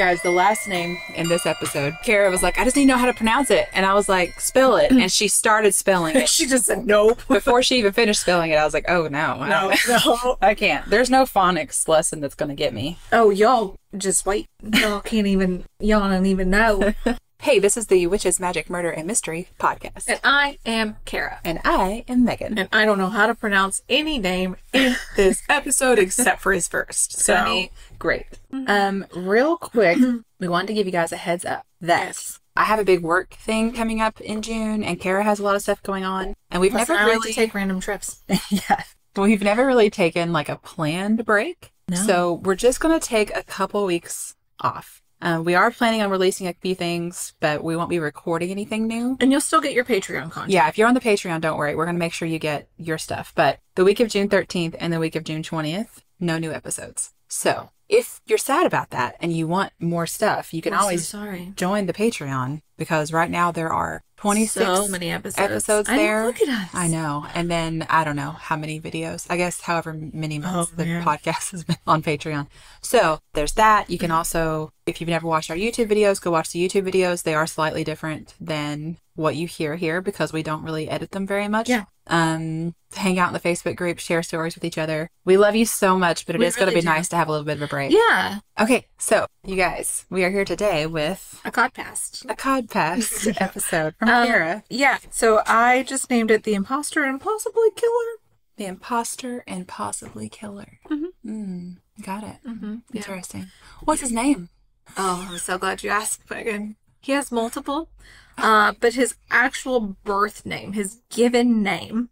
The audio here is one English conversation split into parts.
Guys, the last name in this episode, Kara was like, I just need to know how to pronounce it. And I was like, spell it. And she started spelling it. she just said nope. Before she even finished spelling it, I was like, oh no. No, no. I can't. There's no phonics lesson that's going to get me. Oh, y'all just wait. Y'all can't even, y'all don't even know. Hey, this is the Witches, Magic, Murder, and Mystery podcast. And I am Kara. And I am Megan. And I don't know how to pronounce any name in this episode except for his first. So, Sunny, great. Um, real quick, we wanted to give you guys a heads up that Yes. I have a big work thing coming up in June, and Kara has a lot of stuff going on, and we've Listen, never like really to take random trips. yeah, we've never really taken like a planned break. No. So we're just gonna take a couple weeks off. Uh, we are planning on releasing a few things, but we won't be recording anything new. And you'll still get your Patreon content. Yeah, if you're on the Patreon, don't worry. We're going to make sure you get your stuff. But the week of June 13th and the week of June 20th, no new episodes. So if you're sad about that and you want more stuff, you can I'm so always sorry. join the Patreon because right now there are 26 So many episodes. episodes I there. look at us. I know. And then I don't know how many videos. I guess however many months Oh, the man. podcast has been on Patreon. So there's that. You can also, if you've never watched our YouTube videos, go watch the YouTube videos. They are slightly different than what you hear here because we don't really edit them very much. Yeah. Um, hang out in the Facebook group, share stories with each other. We love you so much, but it We is going to be do. nice to have a little bit of a break. Yeah. Okay. So you guys, we are here today with A codcast. a Codcast episode from Um, Kara. Yeah. So I just named it The Imposter and Possibly Killer. The imposter and possibly killer. Mm-hmm. Mm, got it. Mm-hmm. Interesting. What's his name? Oh, I'm so glad you asked, Megan. He has multiple, uh, but his actual birth name, his given name,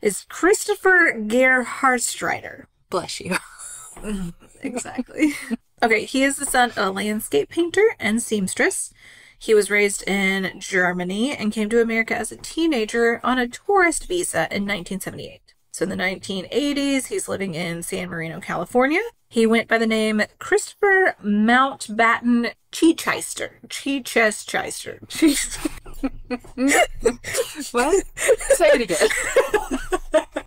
is Christopher Gerhardstreiter. Bless you. Exactly. okay, he is the son of a landscape painter and seamstress. He was raised in Germany and came to America as a teenager on a tourist visa in 1978. So in the 1980s, he's living in San Marino, California. He went by the name Christopher Mountbatten Chichester. Chichester. what? Say it again.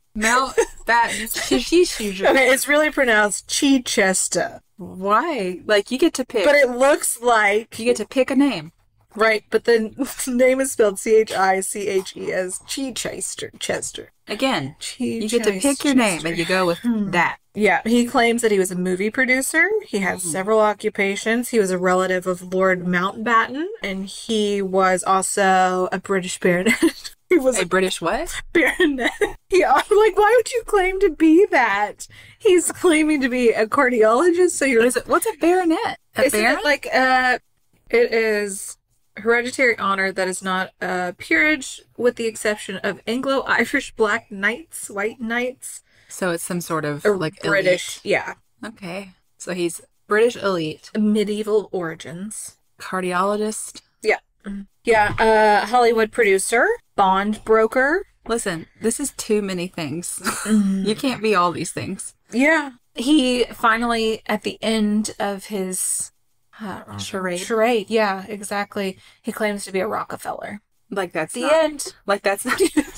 Mount Batten. Okay, it's really pronounced Chichester, Why? Like you get to pick. but it looks like you get to pick a name. Right, but the name is spelled C H I C H E S Chichester. Chester. Again, you get to pick your name and you go with hmm. that. Yeah, he claims that he was a movie producer. He had several occupations. He was a relative of Lord Mountbatten, and he was also a British baronet. he was A a British what? baronet. Yeah, I'm like, why would you claim to be that? He's claiming to be a cardiologist, so you're is it? What's a baronet? A Isn't baron? it like uh it is hereditary honor that is not a peerage with the exception of Anglo-Irish black knights, white knights, so it's some sort of or like British, yeah. Okay. So he's British elite medieval origins. cardiologist. Yeah. Yeah, uh Hollywood producer, bond broker. Listen, this is too many things. you can't be all these things. Yeah. He finally at the end of his uh, Charade. charade, yeah, exactly. He claims to be a Rockefeller. Like that's The not- end. Like that's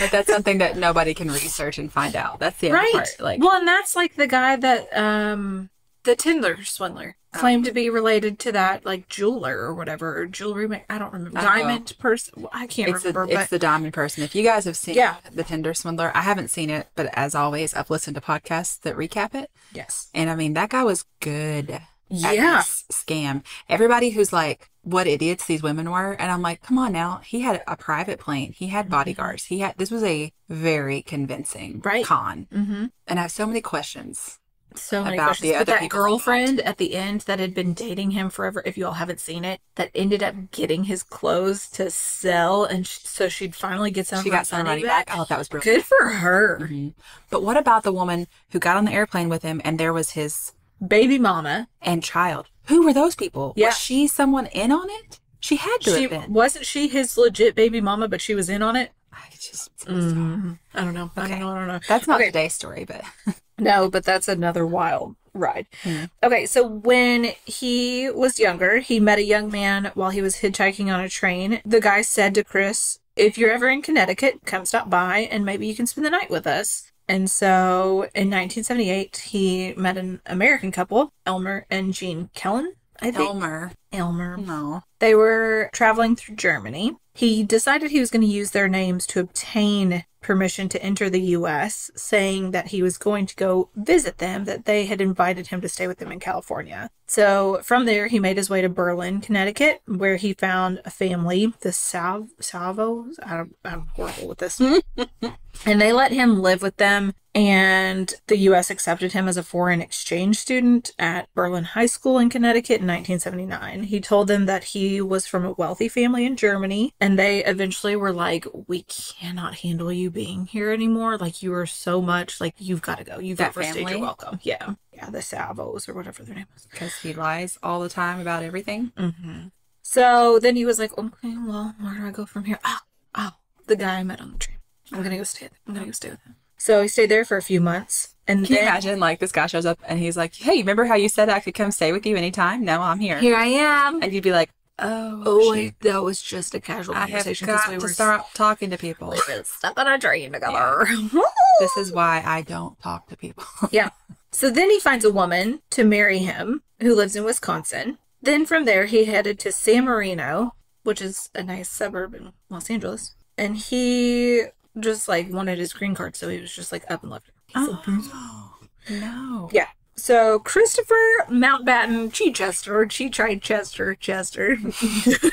like that's something that nobody can research and find out. That's the other right part. Like well and that's like the guy that um the tinder swindler claimed to be related to that like jeweler or whatever or jewelry ma- i don't remember diamond person i can't it's the remember it's the diamond person. If you guys have seen Yeah. the Tinder swindler, I haven't seen it, but as always, I've listened to podcasts that recap it, yes and I mean that guy was good. yeah this scam. Everybody who's like, "What idiots these women were," and I'm like, "Come on now." He had a private plane. He had bodyguards. He had. This was a very convincing Right. con, mm-hmm. and I have so many questions. so many About questions the but other that girlfriend at the end that had been dating him forever if you all haven't seen it that ended up getting his clothes to sell and sh- so she'd finally get some She got some money back. I thought that was brilliant. good for her Mhm. But what about the woman who got on the airplane with him and there was his baby mama and child? Who were those people? Yeah. Was she someone in on it? She had to she have been. wasn't she his legit baby mama but she was in on it I just, Mhm. I don't know. I don't know. I don't know. That's not Okay. today's story, but No, but that's another wild ride. Hmm. Okay, so when he was younger, he met a young man while he was hitchhiking on a train. The guy said to Chris, If you're ever in Connecticut, come stop by and maybe you can spend the night with us. And so in 1978, he met an American couple, Elmer and Jean Kellen. I think Elmer. Elmer. No. They were traveling through Germany. He decided he was going to use their names to obtain permission to enter the US, saying that he was going to go visit them, that they had invited him to stay with them in California. So from there, he made his way to Berlin, Connecticut, where he found a family, the Salvos. I I'm horrible with this. and they let him live with them. And the U.S. accepted him as a foreign exchange student at Berlin High School in Connecticut in 1979. He told them that he was from a wealthy family in Germany, and they eventually were like, "We cannot handle you being here anymore. Like you are so much. Like you've got to go. You've That overstayed family? your welcome." Yeah, yeah, the Savos or whatever their name was. Because he lies all the time about everything. Mm-hmm. So then he was like, "Okay, well, where do I go from here?" Oh, oh, the guy I met on the train. I'm gonna go stay. I'm gonna go stay with him. So he stayed there for a few months, and Can you then imagine, like, this guy shows up and he's like, hey, remember how you said I could come stay with you anytime? No, I'm here. here I am. And you'd be like, oh, Oh, shoot. that was just a casual I have conversation got we to were start talking to people. we were stuck on a train together. This is why I don't talk to people. yeah. So then he finds a woman to marry him who lives in Wisconsin. Then from there, he headed to San Marino, which is a nice suburb in Los Angeles. And he just like wanted his green card, so he was just like up and left. oh, no. Yeah. So Christopher Mountbatten Chichester, Chichester, Chester. Chester.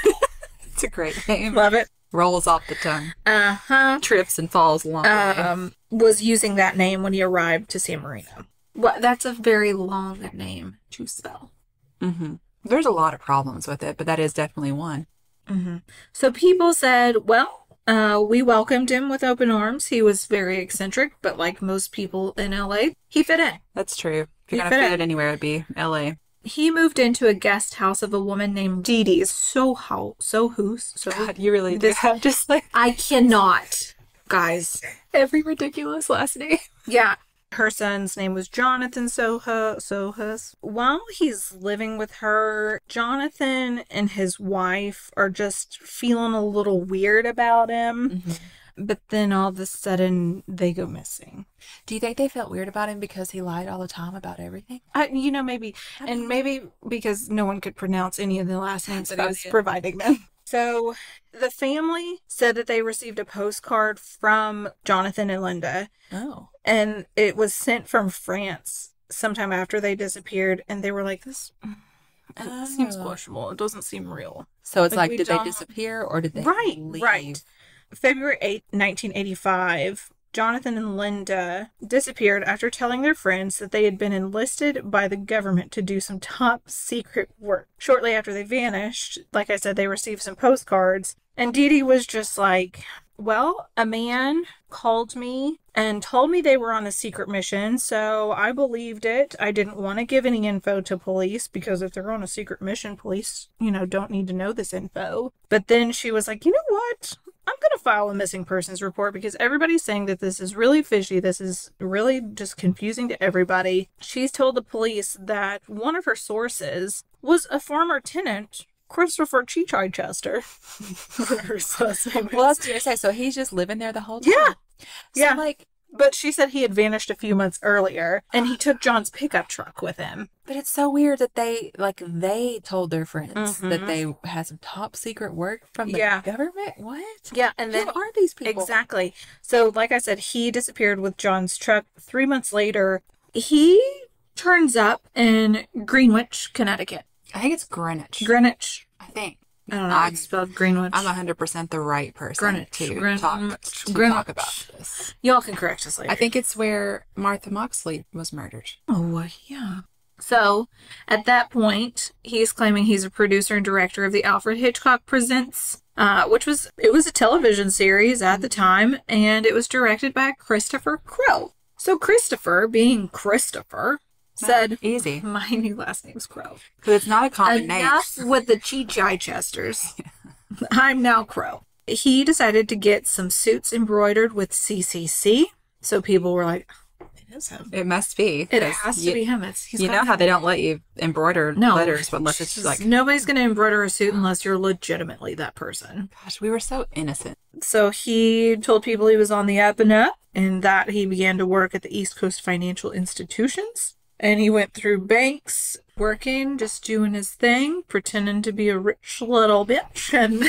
It's a great name. Love it. Rolls off the tongue. Uh huh. Trips and falls along the um, was using that name when he arrived to San Marino. Well, that's a very long name to spell. hmm There's a lot of problems with it, but that is definitely one. hmm So people said, well, uh, we welcomed him with open arms. He was very eccentric, but like most people in LA, he fit in. That's true. If you're You going to fit fit in. anywhere, it'd be LA. He moved into a guest house of a woman named Dee Dee. So how? So who's? So God, you really do have just like I cannot, guys. every ridiculous last name. Yeah. Her son's name was Jonathan Soha Sohus. While he's living with her, Jonathan and his wife are just feeling a little weird about him. Mm-hmm. But then all of a sudden they go missing. Do you think they felt weird about him because he lied all the time about everything? I, you know, maybe, and maybe because no one could pronounce any of the last names that I was it. providing them. So the family said that they received a postcard from Jonathan and Linda Oh. and it was sent from France sometime after they disappeared, and they were like, "This mm, it seems Oh. questionable. It doesn't seem real." So it's Like, like, did they disappear or did they Right, leave? right. February eighth, 1985, Jonathan and Linda disappeared after telling their friends that they had been enlisted by the government to do some top secret work. Shortly after they vanished, like I said, they received some postcards, and Dee Dee was just like, Well, a man called me and told me they were on a secret mission, so I believed it. I didn't want to give any info to police because if they're on a secret mission, police, you know, don't need to know this info. But then she was like, you know what? I'm going to file a missing persons report because everybody's saying that this is really fishy. This is really just confusing to everybody. She's told the police that one of her sources was a former tenant, Christopher Chichai Chester. Her last name Well, that's what I say. So he's just living there the whole time. Yeah. So, Yeah. Like, But she said he had vanished a few months earlier and he took John's pickup truck with him. but it's so weird that they like they told their friends that Mhm. they had some top secret work from the Yeah. government. What? Yeah, and then Who are these people? Exactly. So, like I said, he disappeared with John's truck. Three months later, he turns up in Greenwich, Connecticut. I think it's Greenwich. Greenwich. I think. I don't know. I'm- It's spelled Greenwich. I'm 100% the right person Greenwich. to, Greenwich. talk, to Greenwich. talk about this. Y'all can correct us later. I think it's where Martha Moxley was murdered. Oh, yeah. So, at that point, he's claiming he's a producer and director of the Alfred Hitchcock Presents, uh, which was it was a television series at the time, and it was directed by Christopher Crowe. So Christopher, being Christopher, said, Easy. "My new last name's Crowe." Because it's not a common name. Enough with the Chichai Chesters. I'm now Crowe. He decided to get some suits embroidered with CCC, so people were like, "It is him. It must be. It has to you, be him." It's you know how they don't let you embroider no letters unless it's just like, nobody's going to embroider a suit unless you're legitimately that person. gosh, we were so innocent. So he told people he was on the up and up, and that he began to work at the East Coast financial institutions. And he went through banks, working, just doing his thing, pretending to be a rich little bitch. And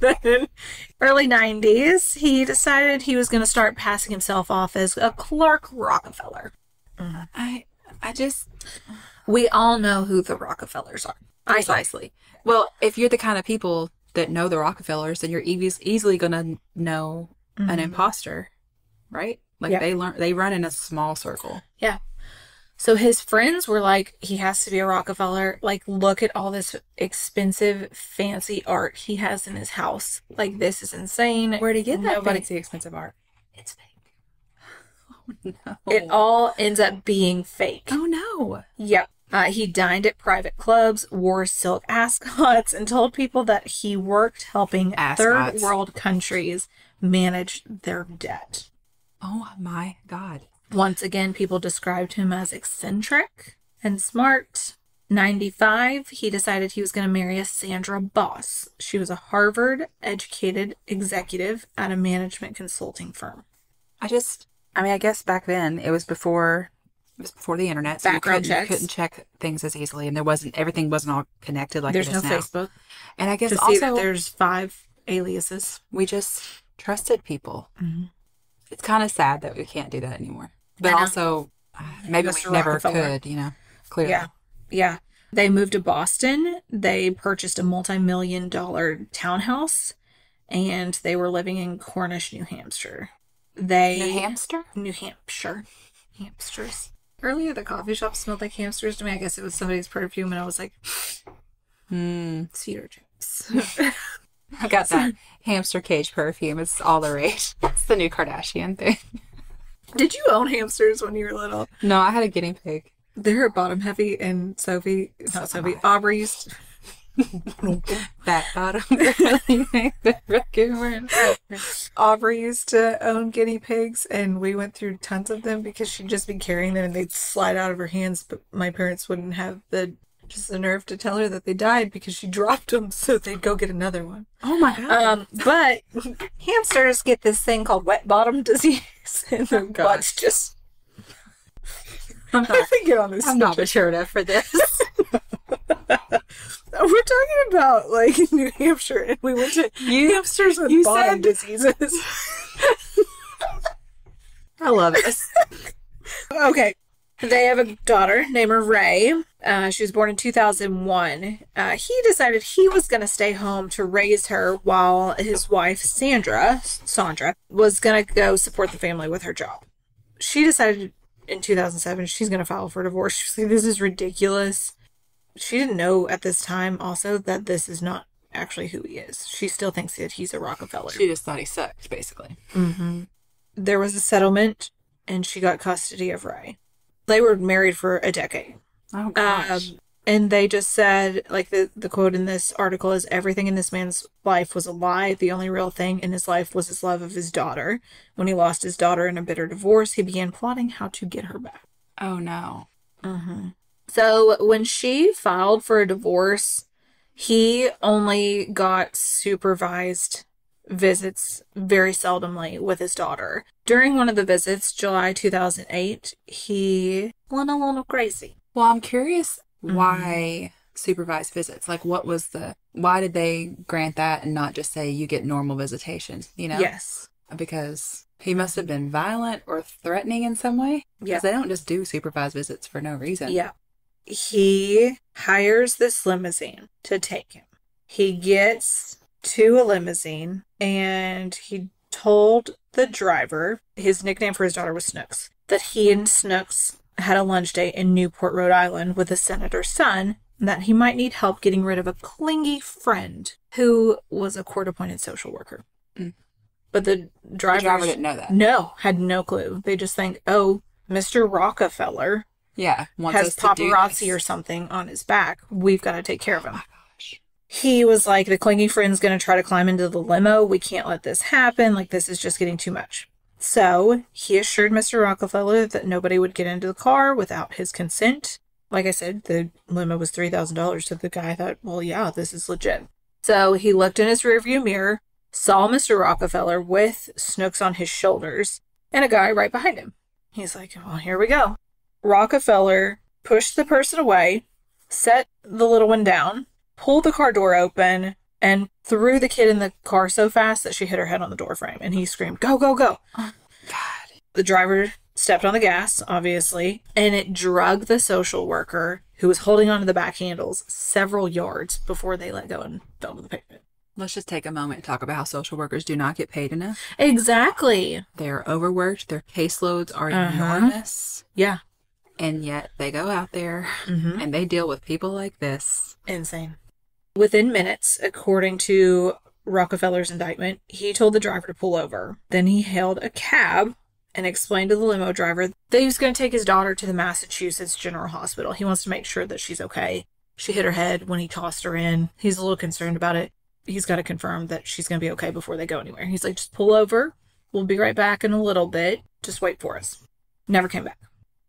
then, early 90s, he decided he was going to start passing himself off as a Clark Rockefeller. I I just We all know who the Rockefellers are. I precisely. Well, if you're the kind of people that know the Rockefellers, then you're eas- easily gonna know an mm-hmm. imposter, right? Like Yeah. they learn they run in a small circle. Yeah. So his friends were like, he has to be a Rockefeller. Like, look at all this expensive, fancy art he has in his house. Like, this is insane. Where'd he get that Nobody- fancy expensive art? It's fake. Oh, no. It all ends up being fake. oh no. Yep. Uh, he dined at private clubs, wore silk ascots, and told people that he worked helping third world countries manage their debt. Oh my god. Once again, people described him as eccentric and smart. 95, he decided he was going to marry a Sandra Boss. She was a Harvard educated executive at a management consulting firm. I just I mean I guess back then it was before it was before the internet. So Background you couldn't, checks. couldn't check things as easily and there wasn't everything wasn't all connected like There's it no now. Facebook And I guess also that there's five aliases. we just trusted people. Mm-hmm. It's kind of sad that we can't do that anymore. But also, uh, maybe Mr. we never could, you know, clearly. Yeah. Yeah. They moved to Boston. They purchased a multi million dollar townhouse and they were living in Cornish, New Hampshire. They New Hampshire? New Hampshire. Hamsters. Earlier, the coffee shop smelled like hamsters to me. I guess it was somebody's perfume, and I was like, Hmm. cedar chips. I got that hamster cage perfume. It's all the rage. It's the new Kardashian thing. Did you own hamsters when you were little? No, I had a guinea pig. They're bottom heavy, and Sophie, not Sophie, Aubrey used Back bottom. really make the record. Aubrey used to own guinea pigs, and we went through tons of them because she'd just be carrying them and they'd slide out of her hands. But my parents wouldn't have the just the nerve to tell her that they died because she dropped them, so they'd go get another one. Oh my god. Um, but hamsters get this thing called wet bottom disease, and their gosh. butts just. I'm I not, get on this. I'm not mature enough for this. We're talking about like New Hampshire, and we went to You- hamsters with you bottom said- diseases. I love this. Okay. They have a daughter named Reigh. Uh, she was born in 2001. Uh, he decided he was going to stay home to raise her while his wife, Sandra, Sandra, was going to go support the family with her job. She decided in 2007 she's going to file for divorce. She's like, this is ridiculous. She didn't know at this time also that this is not actually who he is. She still thinks that he's a Rockefeller. She just thought he sucked, basically. there was a settlement and she got custody of Reigh. They were married for a decade. Oh gosh. Um, and they just said, like the, the quote in this article is everything in this man's life was a lie. The only real thing in his life was his love of his daughter. When he lost his daughter in a bitter divorce, he began plotting how to get her back. oh no. So when she filed for a divorce, he only got supervised visits very seldomly with his daughter. During one of the visits, July 2008, he went a little crazy. Well, I'm curious mm-hmm. why supervised visits. Like, what was the? Why did they grant that and not just say you get normal visitations? You know? Yes. Because he must have been violent or threatening in some way. Yeah. Because they don't just do supervised visits for no reason. Yeah. He hires this limousine to take him. He gets to a limousine and he told the driver, his nickname for his daughter was Snooks, that he and Snooks had a lunch date in Newport, Rhode Island with a senator's son, and that he might need help getting rid of a clingy friend who was a court appointed social worker. Mm. But the The driver, driver didn't know that. no, had no clue. They just think, oh, Mr. Rockefeller Yeah. Wants has us to do paparazzi or something on his back. We've got to take care of him. Gosh. He was like, the clingy friend's going to try to climb into the limo. We can't let this happen. Like, this is just getting too much. So he assured Mr. Rockefeller that nobody would get into the car without his consent. Like I said, the limo was $3,000. So the guy thought, well, yeah, this is legit. So he looked in his rearview mirror, saw Mr. Rockefeller with Snooks on his shoulders and a guy right behind him. He's like, well, here we go. Rockefeller pushed the person away, set the little one down, pulled the car door open, and threw the kid in the car so fast that she hit her head on the door frame. And he screamed, Go, go, go. God. The driver stepped on the gas, obviously, and it drug the social worker who was holding onto the back handles several yards before they let go and fell to the pavement. Let's just take a moment to talk about how social workers do not get paid enough. Exactly. They're overworked. Their caseloads are Uh-huh. enormous. Yeah. And yet they go out there and they deal with people like this. Insane. Within minutes, according to Rockefeller's indictment, he told the driver to pull over. Then he hailed a cab and explained to the limo driver that he was going to take his daughter to the Massachusetts General Hospital. He wants to make sure that she's okay. She hit her head when he tossed her in. He's a little concerned about it. He's got to confirm that she's going to be okay before they go anywhere. He's like, just pull over. We'll be right back in a little bit. Just wait for us. Never came back.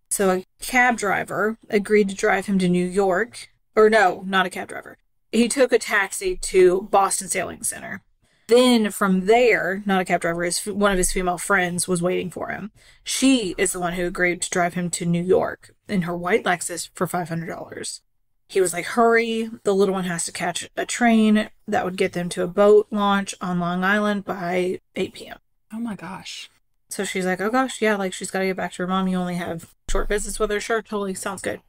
So a cab driver agreed to drive him to New York. Or no, not a cab driver. He took a taxi to Boston Sailing Center. Then from there, not a cab driver, his, one of his female friends was waiting for him. She is the one who agreed to drive him to New York in her white Lexus for $500. He was like, hurry, the little one has to catch a train that would get them to a boat launch on Long Island by 8 p.m. Oh my gosh. So she's like, oh gosh, yeah, like she's got to get back to her mom. You only have short visits with her. Sure, totally sounds good.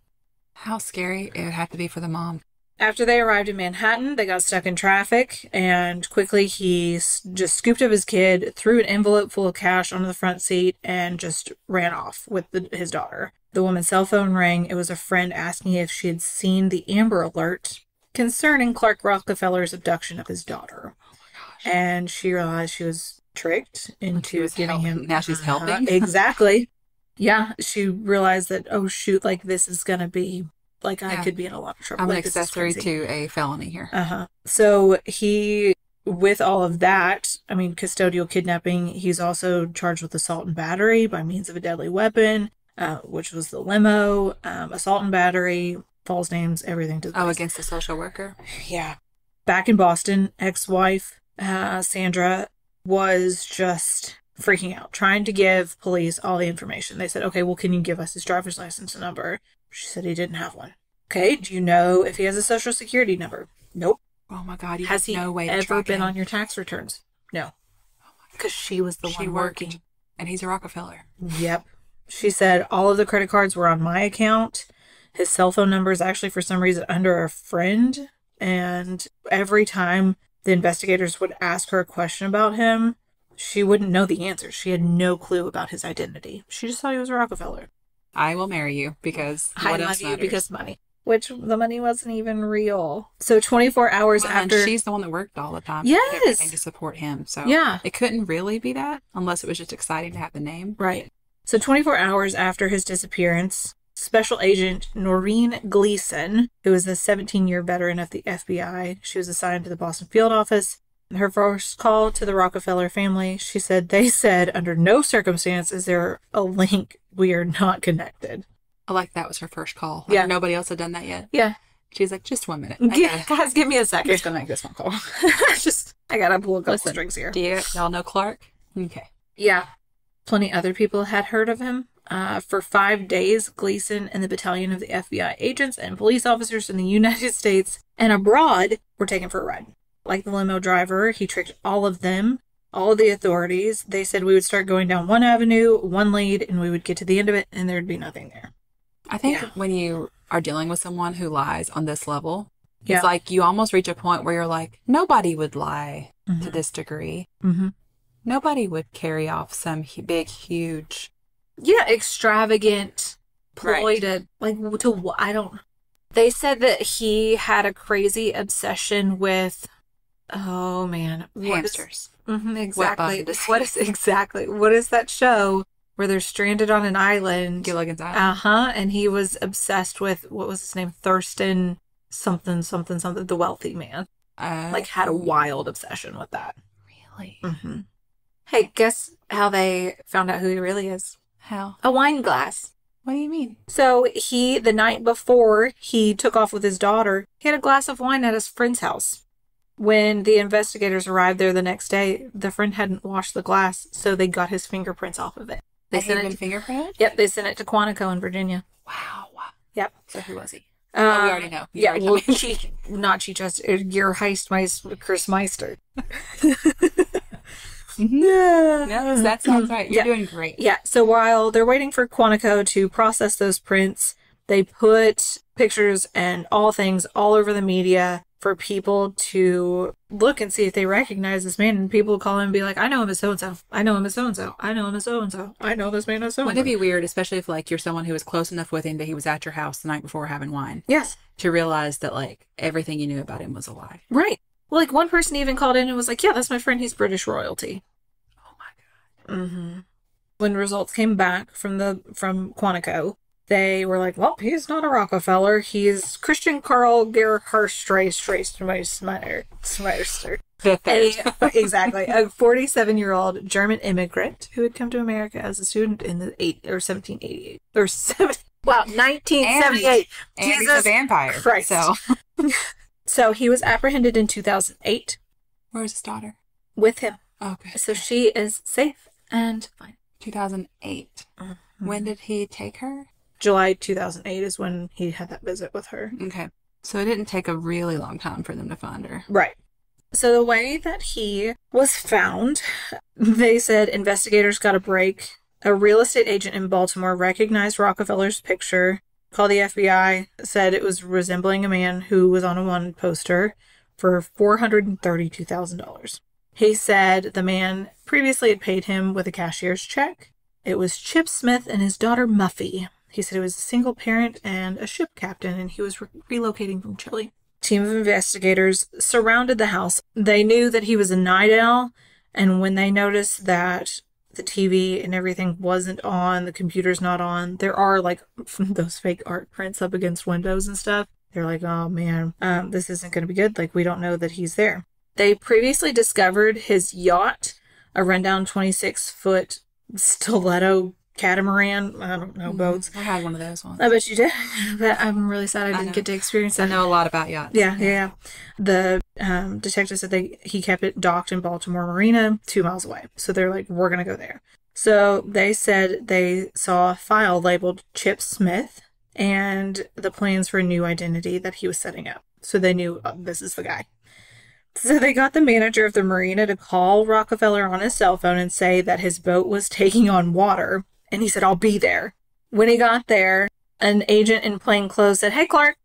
How scary it would have to be for the mom. After they arrived in Manhattan, they got stuck in traffic, and quickly he just scooped up his kid, threw an envelope full of cash onto the front seat, and just ran off with the, his daughter. The woman's cell phone rang. It was a friend asking if she had seen the Amber Alert concerning Clark Rockefeller's abduction of his daughter. Oh and she realized she was tricked into was giving helping- him. now she's helping? exactly. Yeah, she realized that, oh shoot, like this is going to be, like I could be in a lot of trouble. I'm an like, is accessory to a felony here. Uh huh. So he, with all of that, I mean, custodial kidnapping, he's also charged with assault and battery by means of a deadly weapon, uh, which was the limo, um, assault and battery, false names, everything to the Oh, police. against the social worker? Yeah. Back in Boston, ex wife, uh, Sandra, was just freaking out, trying to give police all the information. They said, okay, well, can you give us his driver's license number? She said he didn't have one. Okay, do you know if he has a social security number? Nope. Oh my God. You Has he no way to ever been him. on your tax returns? No. Because she was the She one worked, working. and he's a Rockefeller. Yep. She said all of the credit cards were on my account. His cell phone number is actually, for some reason, under a friend. And every time the investigators would ask her a question about him, she wouldn't know the answer. She had no clue about his identity. She just thought he was a Rockefeller. I will marry you because what I else love you matters? because money. Which the money wasn't even real. So 24 hours Well, after. she's the one that worked all the time. Yes. To support him. So Yeah. it couldn't really be that unless it was just exciting to have the name. Right. So 24 hours after his disappearance, Special Agent Noreen Gleason, who is a 17 year veteran of the FBI, she was assigned to the Boston field office. Her first call to the Rockefeller family, she said, they said, under no circumstance is there a link. We are not connected. I like that was her first call. Like, Yeah. Nobody else had done that yet. Yeah. She's like, just one minute. I gotta- Guys, give me a I'm second. just gonna make this phone call. Just, I gotta pull a couple Listen, strings here. Do you y'all know Clark? Okay. Yeah. Plenty other people had heard of him. Uh, for five days, Gleason and the battalion of the FBI agents and police officers in the United States and abroad were taken for a ride. Like the limo driver, he tricked all of them, all the authorities. They said we would start going down one avenue, one lead, and we would get to the end of it, and there'd be nothing there. I think Yeah. when you are dealing with someone who lies on this level, Yeah. it's like you almost reach a point where you're like, nobody would lie to Mhm. this degree. Mm-hmm. Nobody would carry off some big, huge. Yeah, extravagant, Right. ploy to like to I don't. They said that he had a crazy obsession with. Oh man, is- Hamsters. Mhm, exactly. What is exactly what is that show where they're stranded on an island? Gilligan's Island. Uh huh. And he was obsessed with what was his name, Thurston something something something, the wealthy man. Uh, Like had a wild obsession with that. Really? Mm-hmm. Hey, guess how they found out who he really is? How? A wine glass. What do you mean? So he, the night before he took off with his daughter, he had a glass of wine at his friend's house. When the investigators arrived there the next day, the friend hadn't washed the glass, so they got his fingerprints off of it. They sent it. fingerprinted? Yep, they sent it to Quantico in Virginia. Wow. Yep. So who was he? Uh, Oh, we already know. You yeah, already well, told me. he, not Chichester. Uh, your heist, Meister, Chris Meister. Mm-hmm. No, mm-hmm. that sounds right. You're Yeah. doing great. Yeah. So while they're waiting for Quantico to process those prints, they put pictures and all things all over the media for people to look and see if they recognize this man. And people call him and be like, I know him as so and so. I know him as so and so. I know him as so and so. I know this man as so and Wouldn't it so. be weird, especially if like you're someone who was close enough with him that he was at your house the night before having wine, Yes. to realize that like everything you knew about him was a lie? Right. Well, like one person even called in and was like, "Yeah, that's my friend. He's British royalty." Oh my Mm-hmm. When results came back from the from Quantico, they were like, "Well, he's not a Rockefeller. He's Christian Karl Gerhard Strace Smeister Smeister." god. A, exactly, a 47 year old German immigrant who had come to America as a student in the eight or 1788 or seven. Wow, 1978. and he's a vampire. Christ. So So he was apprehended in 2008 where's his daughter? with him. Okay. So she is safe and fine. 2008. Mm-hmm. When did he take her? July 2008 is when he had that visit with her. Okay. So it didn't take a really long time for them to find her. Right. So the way that he was found, they said investigators got a break. A real estate agent in Baltimore recognized Rockefeller's picture, called the FBI, said it was resembling a man who was on a wanted poster for $432,000. He said the man previously had paid him with a cashier's check. It was Chip Smith and his daughter Muffy. He said he was a single parent and a ship captain, and he was re- relocating from Chile team of investigators surrounded the house. They knew that he was a night owl, and when they noticed that the TV and everything wasn't on, the computer's not on, there are like those fake art prints up against windows and stuff. They're like, oh man, um, this isn't going to be good. Like, we don't know that he's there. They previously discovered his yacht, a rundown 26 foot stiletto catamaran. I don't know boats. I had one of those ones. I bet you did. But I'm really sad I I didn't know. get to experience that. I know a lot about yachts. Yeah, yeah, yeah. The um, detective said they he kept it docked in Baltimore Marina, two miles away. So they're like, we're gonna go there. So they said they saw a file labeled Chip Smith and the plans for a new identity that he was setting up. So they knew uh, this is the guy. So they got the manager of the marina to call Rockefeller on his cell phone and say that his boat was taking on water. And he said, I'll be there. When he got there, an agent in plain clothes said, Hey, Clark,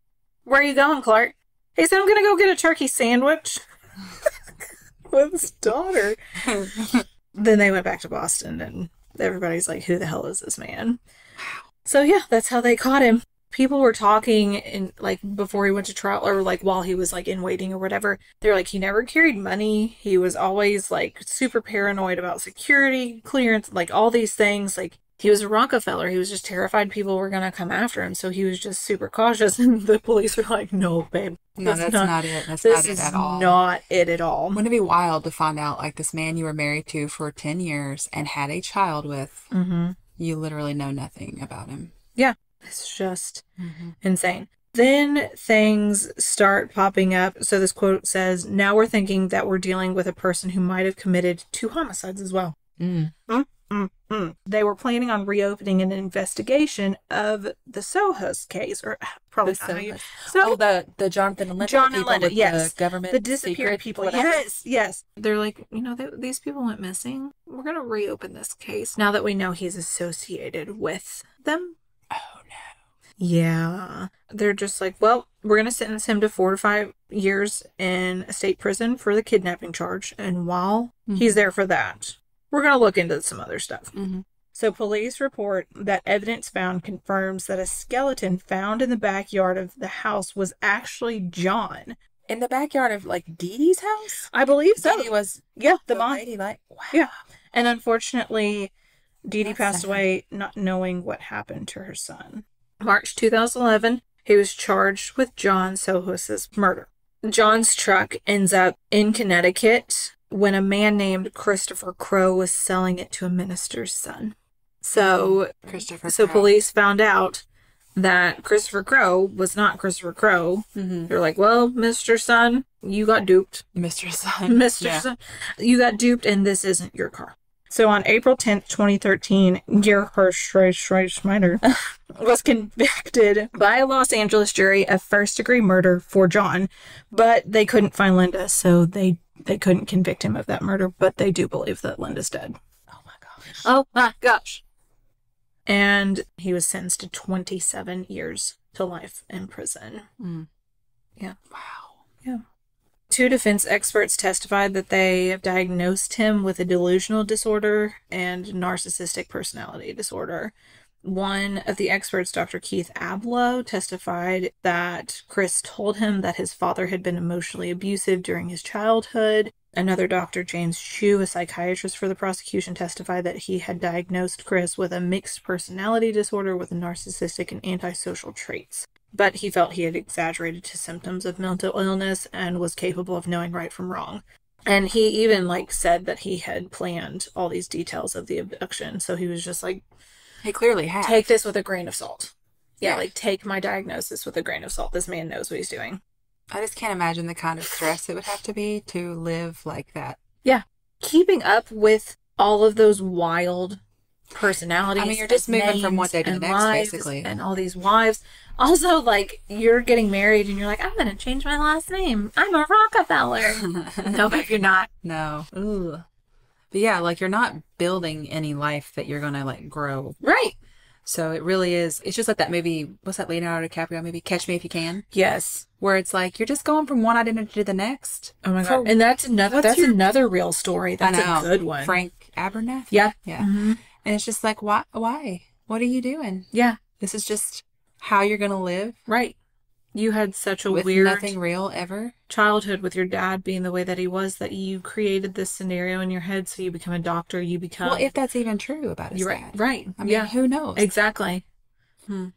where are you going, Clark? He said, I'm going to go get a turkey sandwich with his daughter. then they went back to Boston, and everybody's like, Who the hell is this man? So, yeah, that's how they caught him. People were talking in like before he went to trial or like while he was like in waiting or whatever. They're like he never carried money. He was always like super paranoid about security clearance, like all these things. Like he was a Rockefeller. He was just terrified people were gonna come after him, so he was just super cautious. And the police were like, "No, babe, No, that's not, not, it. That's this not it at all. not it at all." Wouldn't it be wild to find out like this man you were married to for 10 years and had a child with, Mm-hmm. you literally know nothing about him? Yeah, it's just insane. Then things start popping up. So this quote says, "Now we're thinking that we're dealing with a person who might have committed two homicides as well." Mm. Mm. They were planning on reopening an investigation of the Sohus case, or probably The not Sohus. So Oh, the, the Jonathan and Linda John and Linda, with yes. the government the disappeared people. whatever. Yes, yes. They're like, you know, th- these people went missing. We're gonna reopen this case now that we know he's associated with them. Oh no. Yeah. They're just like, well, we're going to sentence him to four to five years in a state prison for the kidnapping charge. And while he's there for that, we're going to look into some other stuff. Mhm. So, police report that evidence found confirms that a skeleton found in the backyard of the house was actually John. In the backyard of like Dee Dee's house? I believe so. Dee Dee was yeah, the the mom. lady like, wow. Yeah. And unfortunately, Dee Dee passed sad. away not knowing what happened to her son. March 2011, he was charged with John Sohus's murder. John's truck ends up in Connecticut when a man named Christopher Crowe was selling it to a minister's son. So, Christopher. so Crowe. police found out that Christopher Crowe was not Christopher Crowe. Mhm. They're like, "Well, Mr. Son, you got duped. Mr. Son. Mr. Yeah. Son, you got duped, and this isn't your car." So on April 10th, 2013, Gerhard Schreiber was convicted by a Los Angeles jury of first degree murder for John, but they couldn't find Linda, so they they couldn't convict him of that murder, but they do believe that Linda's dead. Oh my gosh. Oh my gosh. And he was sentenced to 27 years to life in prison. Mm. Yeah. Wow. Yeah. Two defense experts testified that they have diagnosed him with a delusional disorder and narcissistic personality disorder. One of the experts, Dr. Keith Ablow, testified that Chris told him that his father had been emotionally abusive during his childhood. Another doctor, James Chu, a psychiatrist for the prosecution, testified that he had diagnosed Chris with a mixed personality disorder with narcissistic and antisocial traits but he felt he had exaggerated his symptoms of mental illness and was capable of knowing right from wrong. And he even like said that he had planned all these details of the abduction. So he was just like, He clearly has. take this with a grain of salt. Yeah, Yeah. like take my diagnosis with a grain of salt. This man knows what he's doing. I just can't imagine the kind of stress it would have to be to live like that. Yeah. Keeping up with all of those wild personalities. I mean, you're just moving from one day to the and next, basically. And all these wives. Also, like, you're getting married and you're like, I'm going to change my last name. I'm a Rockefeller. no, but you're not. No. Ooh. But yeah, like you're not building any life that you're gonna like grow. Right. So it really is. It's just like that movie. What's that Leonardo DiCaprio movie? Catch Me If You Can. Yes. Where it's like you're just going from one identity to the next. Oh my For- god. And that's another that's your- another real story. That's a good one. Frank Abernathy. Yeah. Yeah. Mhm. And it's just like, why? Why? What are you doing? Yeah. This is just how you're gonna live Right. You had such a with weird nothing real ever. childhood with your dad being the way that he was that you created this scenario in your head so you become a doctor, you become well, if that's even true about his you're right. dad. Right. I mean, yeah. who knows? Exactly. Hmm.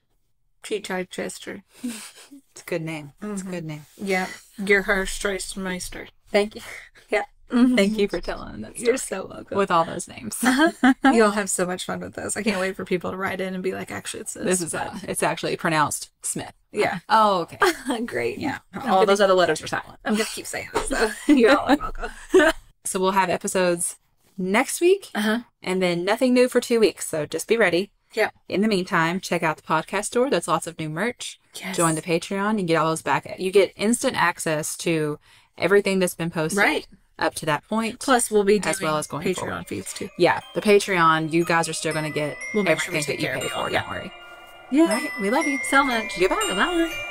Cheat Chester. It's a good name. It's a good name. Yeah. Gerhard Streismeister. Thank you. Yeah. Thank you for telling that story You're so welcome. with all those names. You'll have so much fun with those. I can't wait for people to write in and be like, actually, it's this. This is uh, it's actually pronounced Smith. Yeah. Oh, okay. Great. Yeah. I'm All gonna- those other letters are silent. I'm to keep saying this, though. You're all welcome. So we'll have episodes next week Uh huh. and then nothing new for two weeks. So just be ready. Yeah. In the meantime, check out the podcast store. There's lots of new merch. Yes. Join the Patreon. You get all those back. You get instant access to everything that's been posted Right. Up to that point. Plus, we'll be doing As well as going Patreon forward. feeds too. yeah, the Patreon, you guys are still going to get We'll make sure everything that you pay for. Don't worry. Yeah. All right. We love you. So much. Goodbye. Bye.